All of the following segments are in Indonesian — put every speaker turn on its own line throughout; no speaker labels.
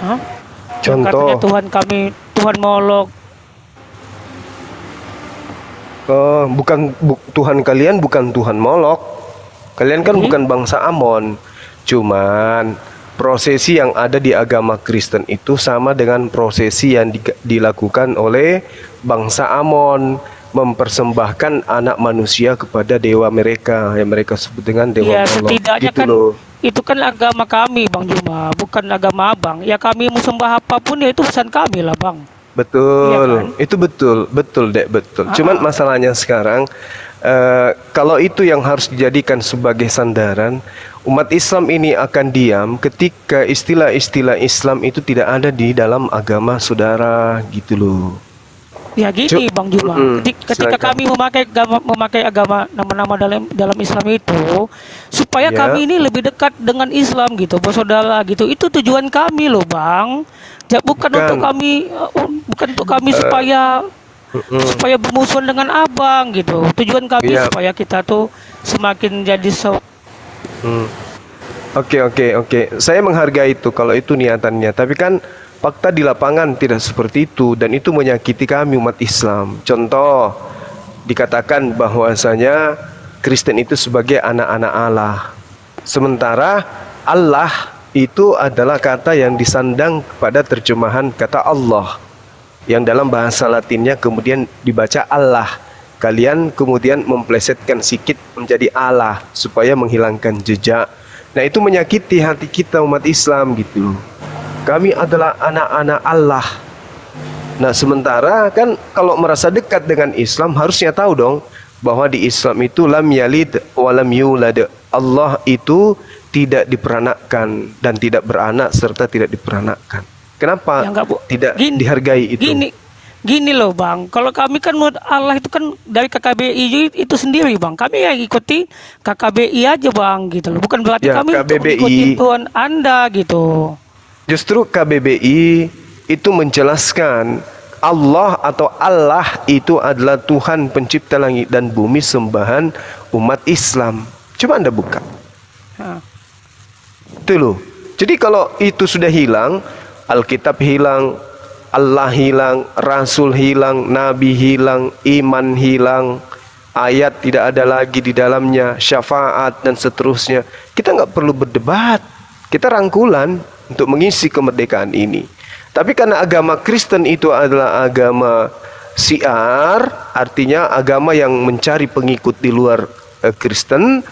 Hah?
Contoh.
Katanya Tuhan kami Tuhan Molok.
Oh, bukan bu- Tuhan kalian bukan Tuhan Molok. Kalian kan
Hmm?
bukan bangsa Amon. Cuman prosesi yang ada di agama Kristen itu sama dengan prosesi yang di- dilakukan oleh bangsa Amon mempersembahkan anak manusia kepada dewa mereka yang mereka sebut dengan dewa
Ya
Molok.
setidaknya
gitu
kan
loh.
itu kan agama kami Bang Juma, bukan agama Abang. Ya kami mau sembah apa pun ya itu pesan kami lah Bang.
Betul,
Iya kan?
itu betul, betul dek betul.
Ah,
Cuman
ah.
masalahnya sekarang eh, kalau itu yang harus dijadikan sebagai sandaran, umat Islam ini akan diam ketika istilah-istilah Islam itu tidak ada di dalam agama saudara gitu loh.
Ya gini
Cuk.
Bang Juma,
Mm-mm,
Ketik- ketika kami memakai agama, memakai agama nama-nama dalam dalam Islam itu supaya
Ya.
kami ini lebih dekat dengan Islam gitu, bersaudara gitu. Itu tujuan kami loh Bang. Ya, bukan,
Bukan.
untuk kami uh, bukan untuk kami supaya
Mm-mm.
supaya bermusuhan dengan Abang gitu. Tujuan kami
Iya.
supaya kita tuh semakin jadi so
Hmm. Oke oke oke. Saya menghargai itu kalau itu niatannya. Tapi kan fakta di lapangan tidak seperti itu dan itu menyakiti kami umat Islam. Contoh dikatakan bahwasanya Kristen itu sebagai anak-anak Allah. Sementara Allah itu adalah kata yang disandang pada terjemahan kata Allah yang dalam bahasa Latinnya kemudian dibaca Allah. Kalian kemudian memplesetkan sikit menjadi Allah supaya menghilangkan jejak. Nah itu menyakiti hati kita umat Islam gitu. Kami adalah anak-anak Allah. Nah sementara kan kalau merasa dekat dengan Islam harusnya tahu dong bahwa di Islam itu lam yalid walam yulad. Allah itu tidak diperanakkan dan tidak beranak serta tidak diperanakkan. Kenapa
Ya, enggak, Bu.
tidak
Gini-
dihargai itu?
Gini, gini loh bang. Kalau kami kan menurut Allah itu kan dari KKBI itu sendiri bang. Kami yang ikuti KKBI aja bang gitu loh. Bukan berarti
Ya,
kami
KBBI.
ikuti Tuhan Anda gitu.
Justru KBBI itu menjelaskan Allah atau Allah itu adalah Tuhan pencipta langit dan bumi sembahan umat Islam. Coba Anda buka.
Ha.
Itu loh. Jadi kalau itu sudah hilang, Alkitab hilang, Allah hilang, Rasul hilang, Nabi hilang, iman hilang, ayat tidak ada lagi di dalamnya, syafaat dan seterusnya. Kita nggak perlu berdebat. Kita rangkulan untuk mengisi kemerdekaan ini. Tapi karena agama Kristen itu adalah agama siar, artinya agama yang mencari pengikut di luar eh, Kristen,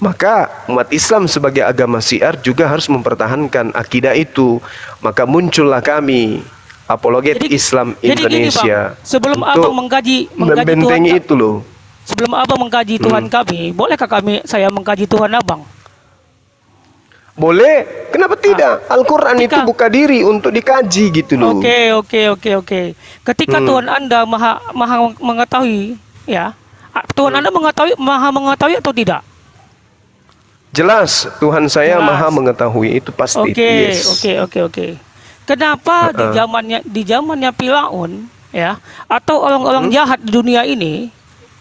maka umat Islam sebagai agama siar juga harus mempertahankan akidah itu. Maka muncullah kami apologet
Jadi-
Islam
jadi gini,
Indonesia.
Bang. Sebelum
untuk
abang mengkaji- mengkaji
membentengi
Tuhan-
itu loh.
Sebelum abang mengkaji Tuhan
Hmm.
kami, bolehkah kami saya mengkaji Tuhan abang?
Boleh? Kenapa tidak? Al-Quran itu buka diri untuk dikaji gitu loh.
Oke, oke, oke, oke. Ketika
Hmm.
Tuhan Anda maha maha mengetahui, ya, Tuhan
Hmm.
Anda mengetahui maha mengetahui atau tidak?
Jelas Tuhan saya
Jelas.
maha mengetahui itu pasti.
Oke,
Yes.
oke, oke, oke. Kenapa di
Uh-uh.
zamannya di zamannya Firaun, ya, atau orang-orang jahat di dunia ini,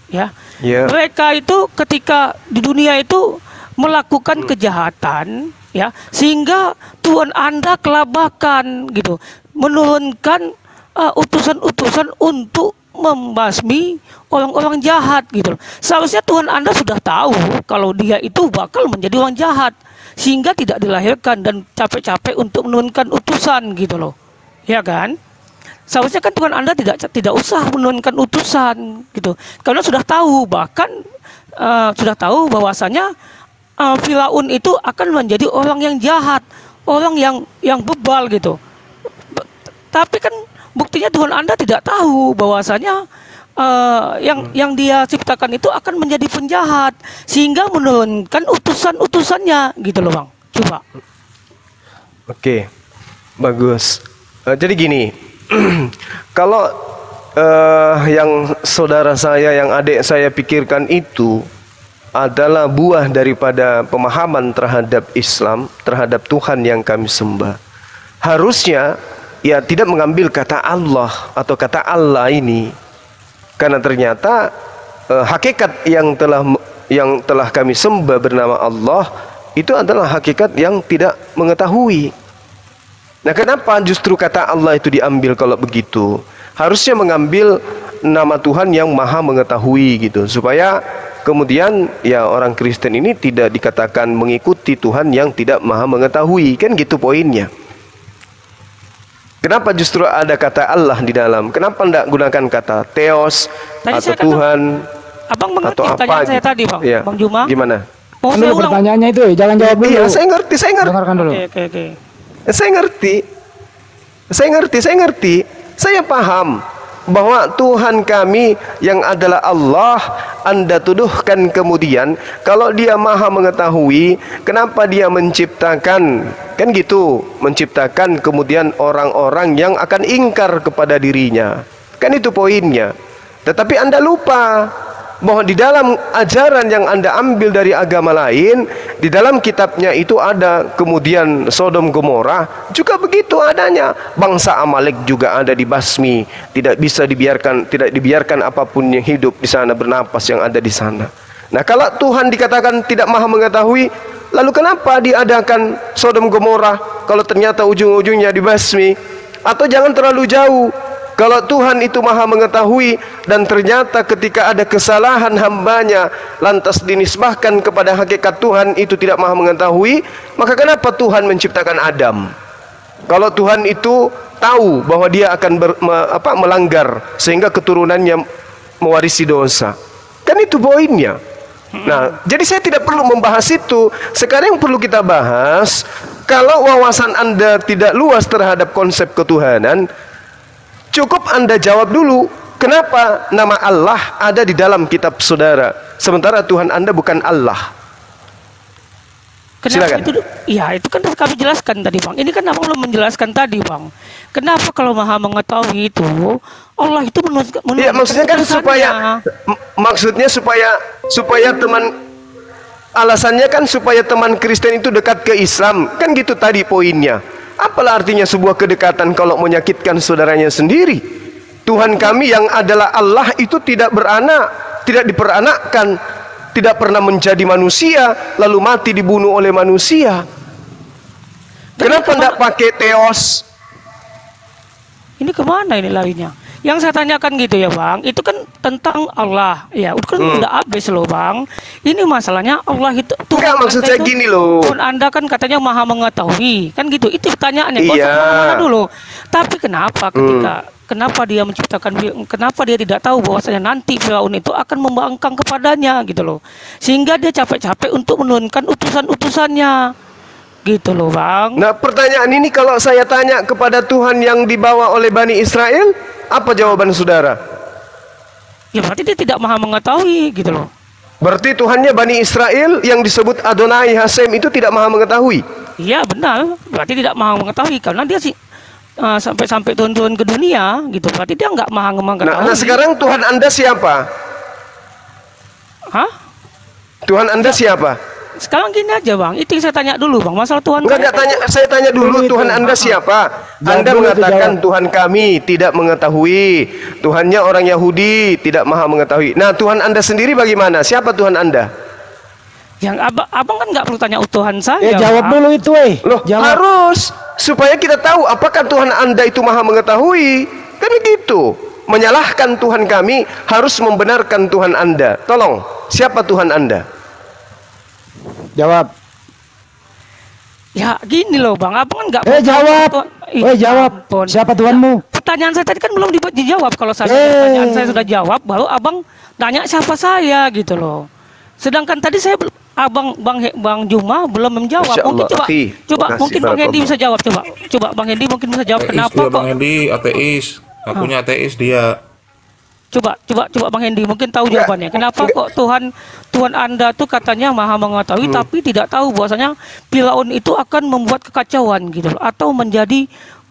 ya,
Ya.
mereka itu ketika di dunia itu melakukan
Hmm.
kejahatan, ya, sehingga Tuhan Anda kelabakan gitu, menurunkan uh, utusan-utusan untuk membasmi orang-orang jahat gitu. Seharusnya Tuhan Anda sudah tahu kalau dia itu bakal menjadi orang jahat sehingga tidak dilahirkan dan capek-capek untuk menurunkan utusan gitu loh. Ya kan? Seharusnya kan Tuhan Anda tidak tidak usah menurunkan utusan gitu. Karena sudah tahu bahkan eh, sudah tahu bahwasanya eh, Firaun itu akan menjadi orang yang jahat, orang yang yang bebal gitu. Tapi kan buktinya Tuhan Anda tidak tahu bahwasanya eh, yang yang dia ciptakan itu akan menjadi penjahat sehingga menurunkan utusan-utusannya gitu loh Bang. Coba.
Oke, bagus. Eh, jadi gini, kalau eh, yang saudara saya, yang adik saya pikirkan itu adalah buah daripada pemahaman terhadap Islam, terhadap Tuhan yang kami sembah. Harusnya ya tidak mengambil kata Allah atau kata Allah ini, karena ternyata eh, hakikat yang telah yang telah kami sembah bernama Allah itu adalah hakikat yang tidak mengetahui. Nah, kenapa justru kata Allah itu diambil kalau begitu? Harusnya mengambil nama Tuhan yang Maha mengetahui gitu, supaya kemudian ya orang Kristen ini tidak dikatakan mengikuti Tuhan yang tidak Maha mengetahui, kan gitu poinnya. Kenapa justru ada kata Allah di dalam? Kenapa tidak gunakan kata Theos
Tadi
atau
saya kata-
Tuhan
Abang mengerti
atau apa?
saya
gitu?
tadi, Bang.
Iya.
Bang Juma.
Gimana?
Mau saya ulang.
pertanyaannya itu, jangan jawab dulu.
Iya, saya ngerti, saya ngerti.
Dengarkan dulu.
Oke, oke, oke.
Saya ngerti. Saya ngerti, saya ngerti. Saya paham bahwa Tuhan kami yang adalah Allah Anda tuduhkan kemudian kalau dia maha mengetahui kenapa dia menciptakan. Kan gitu menciptakan kemudian orang-orang yang akan ingkar kepada dirinya. Kan itu poinnya. Tetapi Anda lupa bahwa di dalam ajaran yang Anda ambil dari agama lain, di dalam kitabnya itu ada kemudian Sodom Gomora juga begitu adanya. Bangsa Amalek juga ada dibasmi, tidak bisa dibiarkan tidak dibiarkan apa pun yang hidup di sana bernapas yang ada di sana. Nah, kalau Tuhan dikatakan tidak maha mengetahui, lalu kenapa diadakan Sodom Gomora kalau ternyata ujung-ujungnya dibasmi? Atau jangan terlalu jauh kalau Tuhan itu maha mengetahui dan ternyata ketika ada kesalahan hambanya lantas dinisbahkan kepada hakikat Tuhan itu tidak maha mengetahui, maka kenapa Tuhan menciptakan Adam? Kalau Tuhan itu tahu bahwa dia akan ber, me- apa, melanggar sehingga keturunannya mewarisi dosa. Kan itu poinnya. Nah, jadi saya tidak perlu membahas itu. Sekarang yang perlu kita bahas, kalau wawasan Anda tidak luas terhadap konsep ketuhanan, Cukup Anda jawab dulu, kenapa nama Allah ada di dalam kitab saudara, sementara Tuhan Anda bukan Allah.
Kenapa
Silakan.
itu? Iya, itu kan kami jelaskan tadi, Bang. Ini kan belum menjelaskan tadi, Bang. Kenapa kalau Maha mengetahui itu Allah itu menurut
Iya, maksudnya kan supaya maksudnya supaya supaya teman alasannya kan supaya teman Kristen itu dekat ke Islam. Kan gitu tadi poinnya. Apalah artinya sebuah kedekatan kalau menyakitkan saudaranya sendiri? Tuhan kami yang adalah Allah itu tidak beranak, tidak diperanakkan, tidak pernah menjadi manusia, lalu mati dibunuh oleh manusia. Kenapa tidak pakai teos?
Ini ke mana ini larinya? Yang saya tanyakan gitu ya bang, itu kan tentang Allah, ya udah kan
Hmm.
udah habis loh bang. Ini masalahnya Allah itu
Enggak, maksud saya
itu-
gini loh.
Tuhan anda kan katanya maha mengetahui, kan gitu. Itu pertanyaannya.
Iya. Hmm.
sama dulu. Tapi kenapa ketika kenapa dia menciptakan, kenapa dia tidak tahu bahwasanya nanti Firaun itu akan membangkang kepadanya gitu loh, sehingga dia capek-capek untuk menurunkan utusan-utusannya, gitu loh bang.
Nah pertanyaan ini kalau saya tanya kepada Tuhan yang dibawa oleh Bani Israel, apa jawaban saudara?
Ya berarti dia tidak maha mengetahui gitu loh.
Berarti Tuhannya Bani Israel yang disebut Adonai Hasem itu tidak maha mengetahui.
Iya benar, berarti tidak maha mengetahui karena dia sih uh, sampai-sampai turun-turun ke dunia gitu. Berarti dia nggak maha mengetahui.
Nah, nah sekarang Tuhan anda siapa?
Hah?
Tuhan anda siapa?
Sekarang gini aja bang, itu yang saya tanya dulu bang. Masalah Tuhan.
Enggak, enggak tanya, saya tanya dulu
itu.
Tuhan anda siapa?
Jawab
Anda
dulu itu,
mengatakan. Tuhan kami tidak mengetahui. Tuhannya orang Yahudi tidak maha mengetahui. Nah Tuhan anda sendiri bagaimana? Siapa Tuhan anda?
Yang abang, abang kan nggak perlu tanya Tuhan saya.
Eh jawab
Bang.
dulu itu eh.
Loh,
Jawab.
harus supaya kita tahu apakah Tuhan Anda itu Maha mengetahui. Kan begitu. Menyalahkan Tuhan kami harus membenarkan Tuhan Anda. Tolong, siapa Tuhan Anda?
Jawab.
Ya gini loh bang, abang kan nggak.
Eh jawab. Eh jawab.
ampun.
Siapa Tuhanmu?
Pertanyaan saya tadi kan belum di- dijawab. Kalau saya
Eh.
pertanyaan saya sudah jawab, baru abang tanya siapa saya gitu loh. Sedangkan tadi saya abang bang bang Juma belum menjawab. Mungkin coba coba
Makasih,
mungkin bang Hendi bisa jawab coba. Coba bang Hendi mungkin bisa jawab
Ateis
kenapa
dia
kok
Bang Hendi, ateis. Akunya ateis dia.
Coba, coba, coba Bang Hendi mungkin tahu
Enggak,
jawabannya. Kenapa
enggak.
kok Tuhan Tuhan Anda tuh katanya Maha mengetahui
Hmm.
tapi tidak tahu bahwasanya Firaun itu akan membuat kekacauan gitu atau menjadi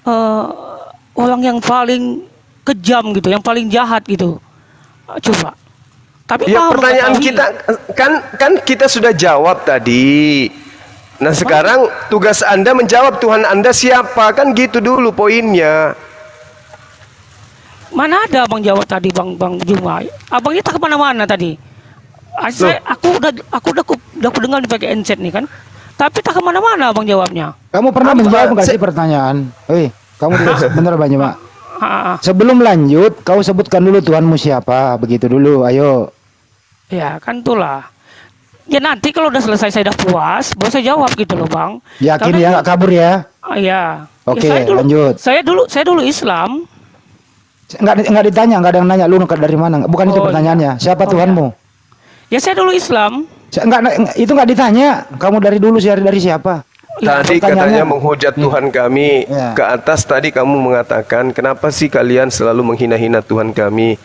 eh, orang yang paling kejam gitu, yang paling jahat gitu. Coba. Tapi
Ya pertanyaan
mengetahui.
kita kan kan kita sudah jawab tadi. Nah sekarang tugas Anda menjawab Tuhan Anda siapa kan gitu dulu poinnya.
Mana ada Bang jawab tadi Bang Bang Juma? Abangnya tak ke mana-mana tadi. Ah, Saya, aku udah aku udah aku, udah aku dengar dipakai handset nih kan. Tapi tak ke mana-mana abang jawabnya.
Kamu pernah
Apa?
menjawab nggak sih pertanyaan? Hei, kamu dulu bener Bang Mak.
Ah, ah.
Sebelum lanjut, kau sebutkan dulu Tuhanmu siapa? Begitu dulu, ayo.
Ya kan itulah. Ya nanti kalau udah selesai saya udah puas, baru saya jawab gitu loh bang.
Yakin
Karena-
ya nggak kabur ya?
Ah, ya.
Oke,
Ya, saya dulu,
lanjut.
Saya dulu, saya dulu Islam.
Nggak nggak ditanya, nggak ada yang nanya lu dari mana? Bukan itu
Oh,
pertanyaannya. Siapa
Oh,
Tuhanmu?
Ya saya dulu Islam.
Se- Nggak, nggak- itu nggak ditanya. Kamu dari dulu sih dari siapa?
Tadi
pertanyaannya-
katanya menghujat Tuhan kami
Ya.
ke atas tadi kamu mengatakan kenapa sih kalian selalu menghina-hina Tuhan kami?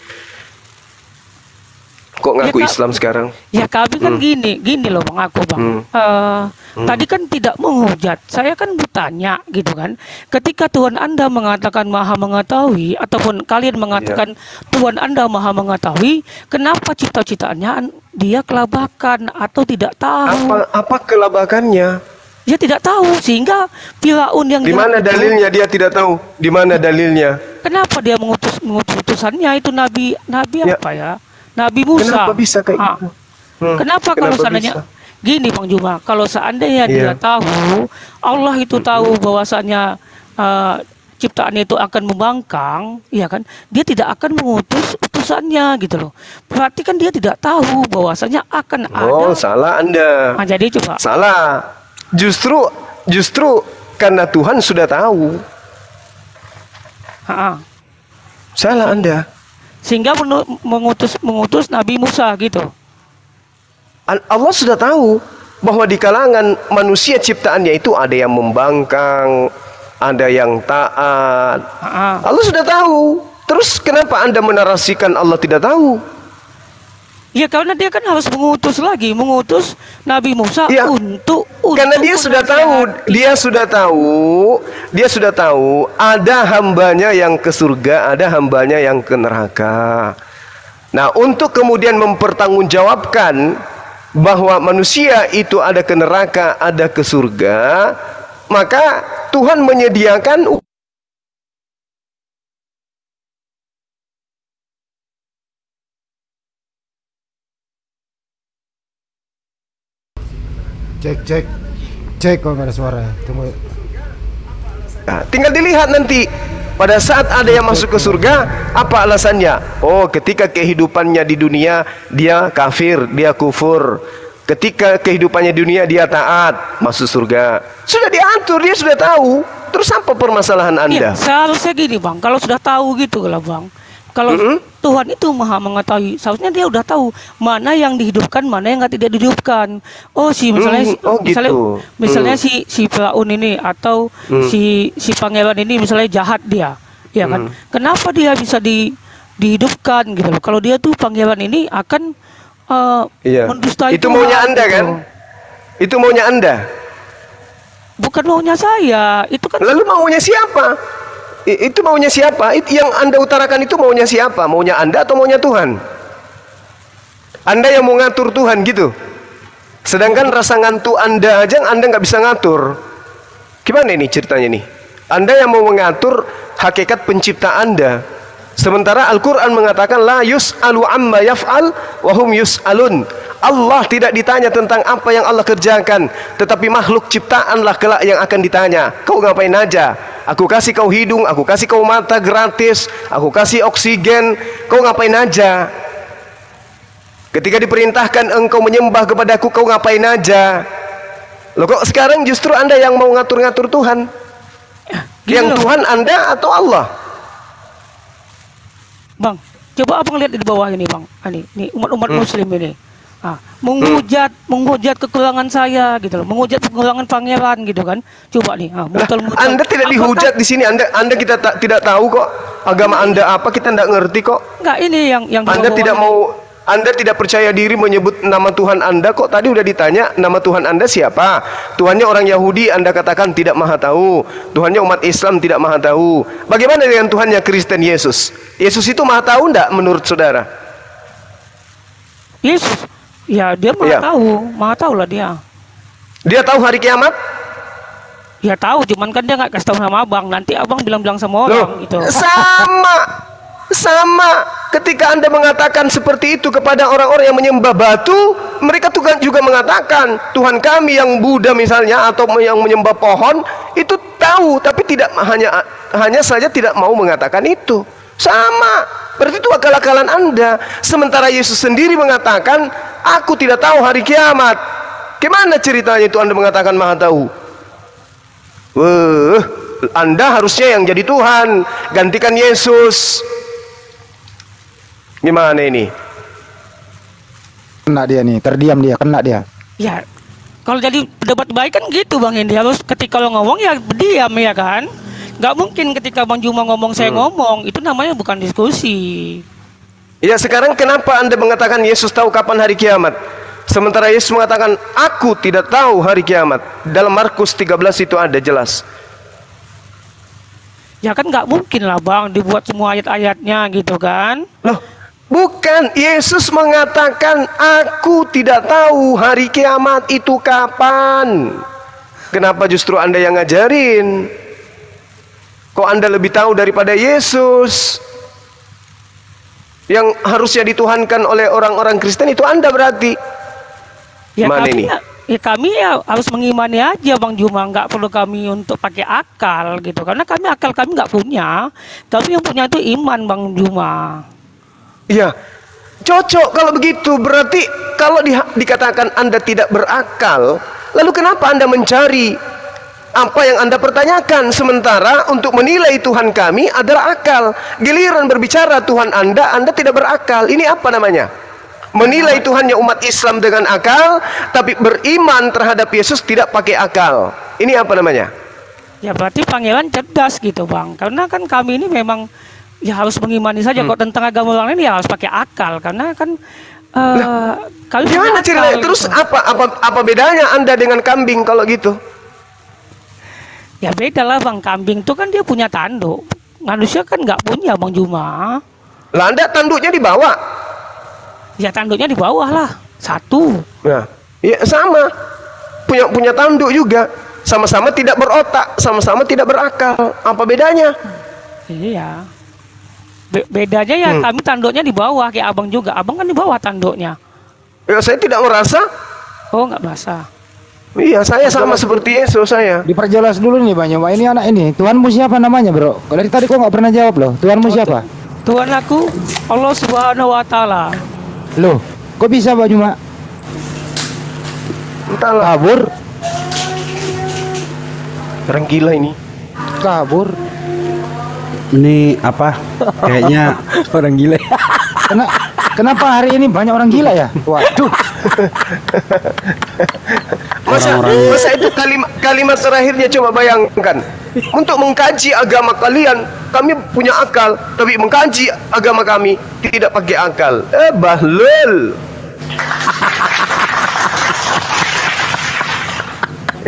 Kok ngaku
Ya.
Islam sekarang?
Ya kami kan gini, gini loh bang aku bang.
Hmm.
Eh, Tadi kan tidak menghujat, saya kan bertanya gitu kan. Ketika Tuhan anda mengatakan maha mengetahui ataupun kalian mengatakan Tuhan anda maha mengetahui, kenapa cita-citaannya an- dia kelabakan atau tidak tahu?
Apa apa kelabakannya?
Dia tidak tahu sehingga Firaun yang
Di mana dalilnya dia tidak tahu? Di mana dalilnya?
Kenapa dia mengutus mengutus utusannya itu nabi nabi
Ya.
apa ya? Nabi Musa.
Kenapa bisa kayak
Ah.
gitu? Hmm,
Kenapa, kalau
kenapa
seandainya
bisa?
gini Bang Juma, kalau seandainya dia
Iya.
tahu Allah itu tahu bahwasanya eh, ciptaan itu akan membangkang, ya kan? Dia tidak akan mengutus utusannya gitu loh. Berarti kan dia tidak tahu bahwasanya akan
Oh,
ada.
salah Anda.
Nah, jadi coba.
Salah. Justru justru karena Tuhan sudah tahu.
Ha-ha.
Salah Anda.
Sehingga mengutus mengutus Nabi Musa gitu.
Al- Allah sudah tahu bahwa di kalangan manusia ciptaannya itu ada yang membangkang, ada yang taat.
Ha-ha.
Allah sudah tahu. Terus kenapa Anda menarasikan Allah tidak tahu?
Ya karena dia kan harus mengutus lagi, mengutus Nabi Musa
Iya.
untuk, untuk
Karena dia sudah tahu, dia sudah tahu, dia sudah tahu ada hambanya yang ke surga, ada hambanya yang ke neraka. Nah, untuk kemudian mempertanggungjawabkan bahwa manusia itu ada ke neraka, ada ke surga, maka Tuhan menyediakan
Cek cek cek kok nggak ada suara. Tunggu.
Nah, tinggal dilihat nanti pada saat ada yang masuk ke surga, apa alasannya? Oh, ketika kehidupannya di dunia dia kafir, dia kufur. Ketika kehidupannya di dunia dia taat, masuk surga. Sudah diatur, dia sudah tahu. Terus apa permasalahan Anda?
Iya, seharusnya gini bang, kalau sudah tahu gitu lah bang. Kalau Tuhan itu maha mengetahui, seharusnya dia udah tahu mana yang dihidupkan, mana yang nggak tidak dihidupkan. Oh si misalnya,
Hmm,
si-
oh
misalnya,
gitu.
misalnya
Hmm.
si si Firaun ini atau si si pangeran ini misalnya jahat dia, ya kan?
Hmm.
Kenapa dia bisa di dihidupkan gitu loh? Kalau dia tuh pangeran ini akan eh,
Iya.
mendustai
Itu
Tuhan,
maunya Anda
gitu.
kan? Itu maunya Anda.
Bukan maunya saya, itu kan
Lalu maunya siapa? Itu maunya siapa? Yang Anda utarakan itu maunya siapa? Maunya Anda atau maunya Tuhan? Anda yang mau ngatur Tuhan gitu. Sedangkan rasa ngantuk Anda aja Anda nggak bisa ngatur. Gimana ini ceritanya nih? Anda yang mau mengatur hakikat pencipta Anda. Sementara Al-Quran mengatakan la yus'alu amma yaf'al wahum yus'alun. Allah tidak ditanya tentang apa yang Allah kerjakan, tetapi makhluk ciptaanlah kelak yang akan ditanya. Kau ngapain aja? Aku kasih kau hidung, aku kasih kau mata gratis, aku kasih oksigen, kau ngapain aja? Ketika diperintahkan engkau menyembah kepadaku, kau ngapain aja? Loh kok sekarang justru Anda yang mau ngatur-ngatur Tuhan?
Gini
yang
loh.
Tuhan Anda atau Allah?
Bang, coba abang lihat di bawah ini bang. Ah, Ini, ini umat-umat
Hmm.
muslim ini. Ah, menghujat, menghujat kekurangan saya gitu loh, menghujat kekurangan pangeran gitu kan. Coba nih, ah, mutal-mutal.
anda tidak
Apakah-
dihujat di sini. Anda Anda kita tak- tidak tahu kok agama Anda apa, kita tidak ngerti kok.
Enggak ini yang yang
Anda tidak mau Anda tidak percaya diri menyebut nama Tuhan Anda kok tadi udah ditanya nama Tuhan Anda siapa? Tuhannya orang Yahudi Anda katakan tidak maha tahu. Tuhannya umat Islam tidak maha tahu. Bagaimana dengan Tuhannya Kristen Yesus? Yesus itu maha tahu enggak menurut saudara?
Yesus. Ya, dia maha
Iya.
tahu, maha tahu lah dia.
Dia tahu hari kiamat?
Ya tahu, cuman kan dia nggak kasih tahu sama abang. Nanti abang bilang-bilang sama
Loh,
orang gitu.
sama. Sama. ketika Anda mengatakan seperti itu kepada orang-orang yang menyembah batu, mereka tuh kan juga mengatakan Tuhan kami yang Buddha misalnya atau yang menyembah pohon itu tahu tapi tidak hanya hanya saja tidak mau mengatakan itu. Sama. Berarti itu akal-akalan Anda. Sementara Yesus sendiri mengatakan, "Aku tidak tahu hari kiamat." Gimana ceritanya itu Anda mengatakan Maha tahu? Wah, Anda harusnya yang jadi Tuhan, gantikan Yesus. Gimana ini?
Kena dia nih, terdiam dia, kena dia.
Ya, kalau jadi pendapat baik kan gitu Bang Indi harus ketika lo ngomong ya diam ya kan. Nggak mungkin ketika Bang Juma ngomong saya ngomong itu namanya bukan diskusi.
Ya sekarang kenapa anda mengatakan Yesus tahu kapan hari kiamat? Sementara Yesus mengatakan aku tidak tahu hari kiamat. Dalam Markus 13 itu ada jelas.
Ya kan nggak mungkin lah Bang dibuat semua ayat-ayatnya gitu kan.
Loh, bukan Yesus mengatakan aku tidak tahu hari kiamat itu kapan. Kenapa justru anda yang ngajarin? Kok anda lebih tahu daripada Yesus? Yang harusnya dituhankan oleh orang-orang Kristen itu anda berarti.
Ya
Mana
kami
ini?
ya, ya kami ya harus mengimani aja Bang Juma nggak perlu kami untuk pakai akal gitu karena kami akal kami nggak punya tapi yang punya itu iman Bang Juma
Iya, cocok kalau begitu. Berarti kalau di- dikatakan Anda tidak berakal, lalu kenapa Anda mencari apa yang Anda pertanyakan sementara untuk menilai Tuhan kami adalah akal. Giliran berbicara Tuhan Anda, Anda tidak berakal. Ini apa namanya? Menilai Tuhannya umat Islam dengan akal, tapi beriman terhadap Yesus tidak pakai akal. Ini apa namanya?
ya berarti panggilan cerdas gitu Bang karena kan kami ini memang ya harus mengimani saja
Hmm.
kok tentang agama orang lain ya harus pakai akal karena kan eh kami punya
Gimana ceritanya? Terus
gitu.
apa apa apa bedanya Anda dengan kambing kalau gitu?
Ya beda lah Bang kambing tuh kan dia punya tanduk manusia kan nggak punya Bang Juma
Lah Anda tanduknya dibawa.
ya tanduknya di bawah lah satu
Nah, ya sama. Punya punya tanduk juga. Sama-sama tidak berotak, sama-sama tidak berakal. Apa bedanya?
Iya. Be- bedanya ya
Hmm.
kami tanduknya di bawah kayak abang juga. Abang kan di bawah tanduknya.
Ya saya tidak merasa.
Oh nggak basah.
Iya, saya sama seperti Yesus saya.
Diperjelas dulu nih Bang Yoma. Ini anak ini, Tuhanmu siapa namanya bro? Dari tadi kok nggak pernah jawab loh. Tuhanmu siapa?
Tuhan aku Allah Subhanahu Wa Taala.
Loh, kok bisa Bang Yoma?
Entahlah,
Kabur,
orang gila ini.
kabur.
Ini apa? Kayaknya
Orang gila. Kena, kenapa hari ini banyak orang gila ya? Waduh.
Masa, masa itu kalimat kalimat terakhirnya coba bayangkan. Untuk mengkaji agama kalian, kami punya akal, tapi mengkaji agama kami tidak pakai akal. Eh, bahlul.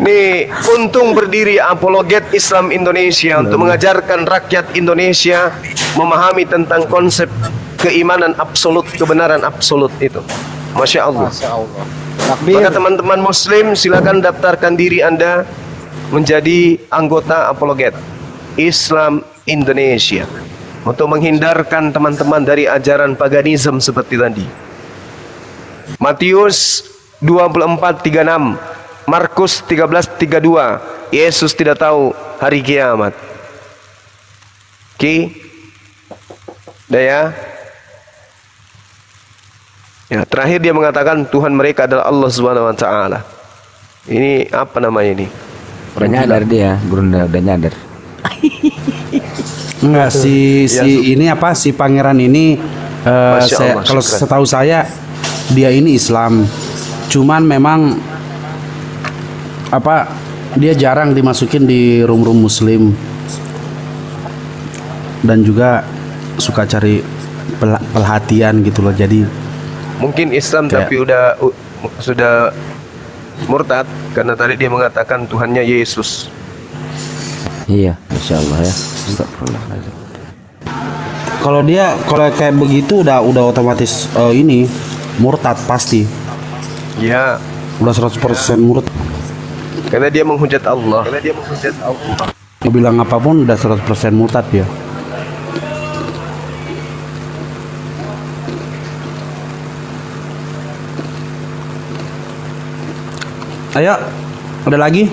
Ini untung berdiri apologet Islam Indonesia untuk mengajarkan rakyat Indonesia memahami tentang konsep keimanan absolut, kebenaran absolut itu. Masya Allah.
Takbir.
Maka teman-teman muslim silakan daftarkan diri Anda menjadi anggota apologet Islam Indonesia untuk menghindarkan teman-teman dari ajaran paganisme seperti tadi. Matius 24:36, Markus 13:32, Yesus tidak tahu hari kiamat. Oke. Udah ya? Ya, terakhir dia mengatakan Tuhan mereka adalah Allah Subhanahu wa taala. Ini apa namanya ini?
Udah nyadar dia, Brunda udah nyadar.
enggak si si ini apa si pangeran ini eh,
Masya
saya,
Allah,
kalau
syukran.
setahu saya dia ini Islam. Cuman memang apa dia jarang dimasukin di room-room muslim dan juga suka cari pel- perhatian gitu loh jadi
Mungkin Islam
Kayak-
tapi udah sudah murtad karena tadi dia mengatakan Tuhannya Yesus.
Iya, insya Allah ya. Astagfirullahaladzim.
kalau dia kalau kayak begitu udah udah otomatis eh, ini murtad pasti
Ya,
udah 100% murtad
karena dia menghujat Allah. Karena dia menghujat Allah.
Mau bilang apa pun udah 100% murtad ya. Ayo, ada lagi?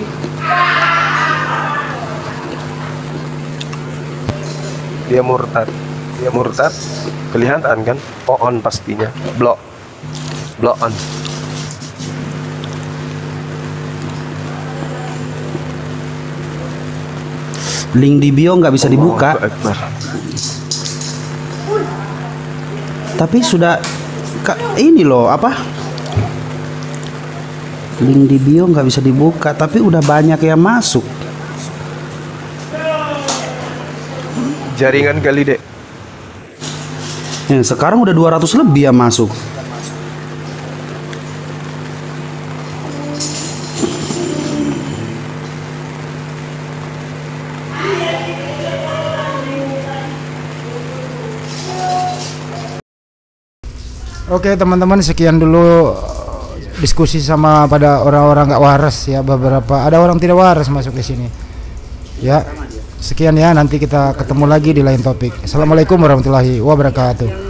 Dia murtad. Dia murtad. Kelihatan kan? On pastinya. Block. Block on.
Link di bio nggak bisa dibuka.
Allahu Akbar.
Tapi sudah ini loh apa? Link di bio nggak bisa dibuka, tapi udah banyak yang masuk.
Jaringan kali dek.
Ya, sekarang udah 200 lebih yang masuk.
Oke teman-teman sekian dulu diskusi sama pada orang-orang nggak waras ya beberapa. Ada orang tidak waras masuk ke sini. Ya sekian ya nanti kita ketemu lagi di lain topik. Assalamualaikum warahmatullahi wabarakatuh